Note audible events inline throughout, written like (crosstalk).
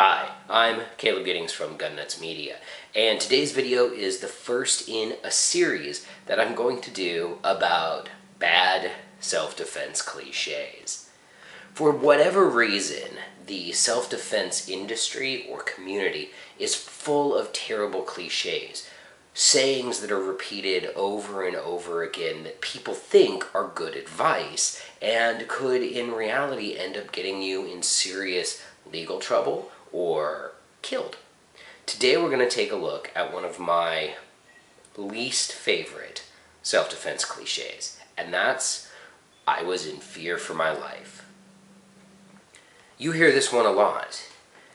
Hi, I'm Caleb Giddings from Gun Nuts Media, and today's video is the first in a series that I'm going to do about bad self-defense cliches. For whatever reason, the self-defense industry or community is full of terrible cliches, sayings that are repeated over and over again that people think are good advice and could in reality end up getting you in serious legal trouble or killed. Today we're going to take a look at one of my least favorite self-defense cliches, and that's I was in fear for my life. You hear this one a lot.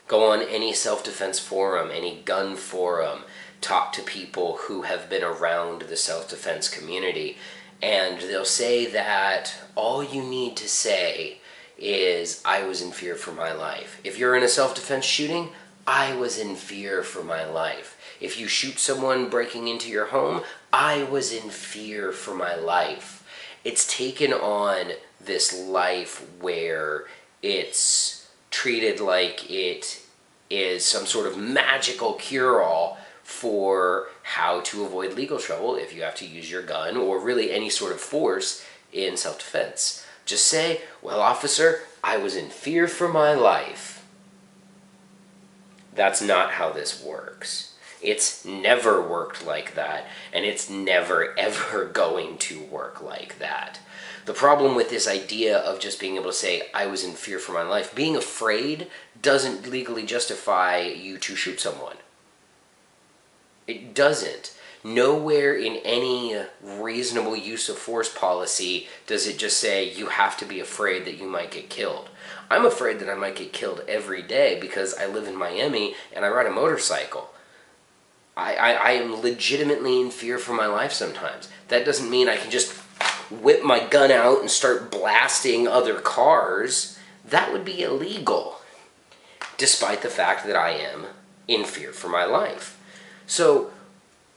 Go on any self-defense forum, any gun forum, talk to people who have been around the self-defense community, and they'll say that all you need to say is I was in fear for my life. If you're in a self-defense shooting, I was in fear for my life. If you shoot someone breaking into your home, I was in fear for my life. It's taken on this life where it's treated like it is some sort of magical cure-all for how to avoid legal trouble if you have to use your gun or really any sort of force in self-defense. Just say, well, officer, I was in fear for my life. That's not how this works. It's never worked like that, and it's never (laughs) ever going to work like that. The problem with this idea of just being able to say, I was in fear for my life, being afraid doesn't legally justify you to shoot someone. It doesn't. Nowhere in any reasonable use of force policy does it just say you have to be afraid that you might get killed. I'm afraid that I might get killed every day because I live in Miami and I ride a motorcycle. I, I, I am legitimately in fear for my life sometimes. That doesn't mean I can just whip my gun out and start blasting other cars. That would be illegal, despite the fact that I am in fear for my life. So,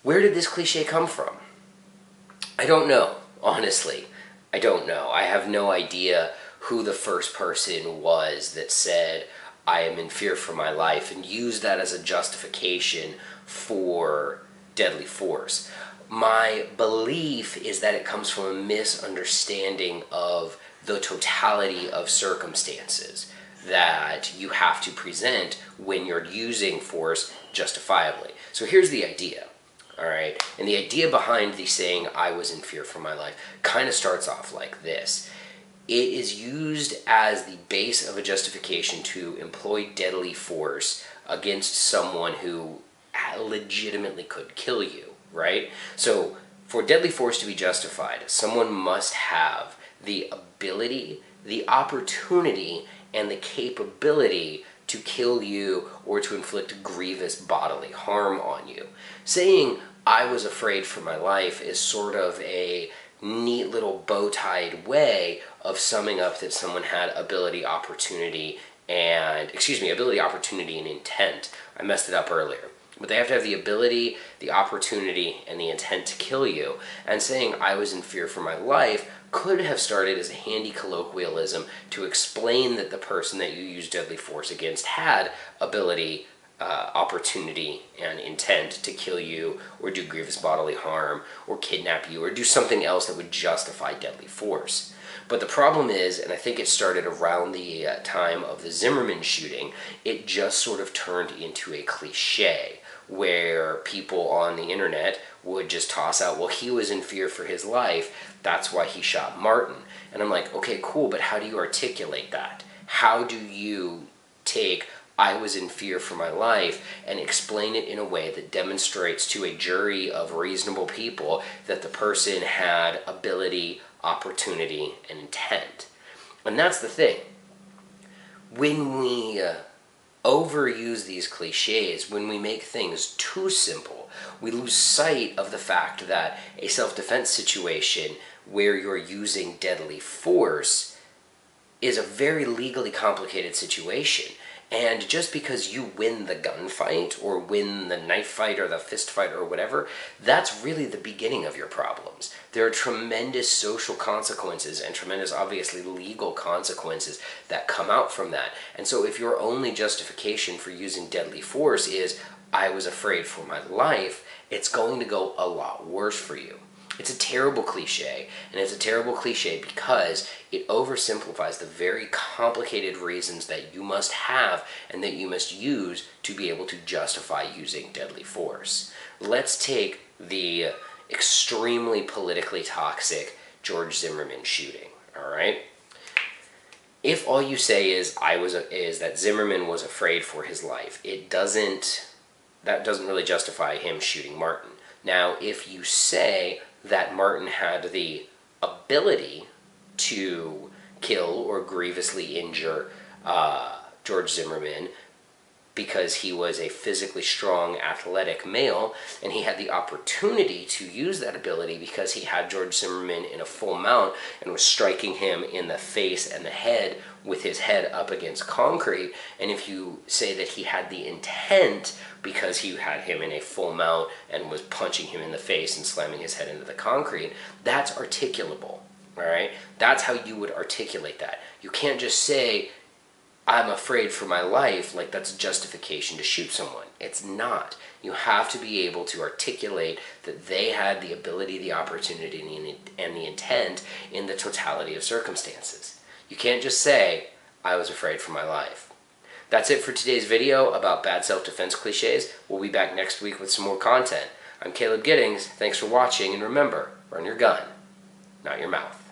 where did this cliche come from? I don't know, honestly. I don't know. I have no idea who the first person was that said, I am in fear for my life, and used that as a justification for deadly force. My belief is that it comes from a misunderstanding of the totality of circumstances that you have to present when you're using force justifiably. So here's the idea all right? And the idea behind the saying, I was in fear for my life, kind of starts off like this. It is used as the base of a justification to employ deadly force against someone who legitimately could kill you, right? So, for deadly force to be justified, someone must have the ability, the opportunity, and the capability to kill you or to inflict grievous bodily harm on you. Saying, I was afraid for my life is sort of a neat little bow-tied way of summing up that someone had ability, opportunity, and, excuse me, ability, opportunity, and intent. I messed it up earlier. But they have to have the ability, the opportunity, and the intent to kill you. And saying, I was in fear for my life, could have started as a handy colloquialism to explain that the person that you used deadly force against had ability, uh, opportunity, and intent to kill you, or do grievous bodily harm, or kidnap you, or do something else that would justify deadly force. But the problem is, and I think it started around the uh, time of the Zimmerman shooting, it just sort of turned into a cliche where people on the internet would just toss out, well, he was in fear for his life, that's why he shot Martin. And I'm like, okay, cool, but how do you articulate that? How do you take I was in fear for my life and explain it in a way that demonstrates to a jury of reasonable people that the person had ability, opportunity, and intent. And that's the thing. When we uh, overuse these cliches, when we make things too simple, we lose sight of the fact that a self-defense situation where you're using deadly force is a very legally complicated situation. And just because you win the gunfight or win the knife fight or the fist fight or whatever, that's really the beginning of your problems. There are tremendous social consequences and tremendous, obviously, legal consequences that come out from that. And so, if your only justification for using deadly force is, I was afraid for my life, it's going to go a lot worse for you. It's a terrible cliche, and it's a terrible cliche because it oversimplifies the very complicated reasons that you must have and that you must use to be able to justify using deadly force. Let's take the extremely politically toxic George Zimmerman shooting, all right? If all you say is I was a, is that Zimmerman was afraid for his life, it doesn't that doesn't really justify him shooting Martin. Now, if you say that Martin had the ability to kill or grievously injure uh, George Zimmerman because he was a physically strong, athletic male, and he had the opportunity to use that ability because he had George Zimmerman in a full mount and was striking him in the face and the head with his head up against concrete. And if you say that he had the intent because he had him in a full mount and was punching him in the face and slamming his head into the concrete, that's articulable. All right? That's how you would articulate that. You can't just say, I'm afraid for my life, like that's justification to shoot someone. It's not. You have to be able to articulate that they had the ability, the opportunity, and the intent in the totality of circumstances. You can't just say, I was afraid for my life. That's it for today's video about bad self-defense cliches. We'll be back next week with some more content. I'm Caleb Giddings. Thanks for watching, and remember, run your gun, not your mouth.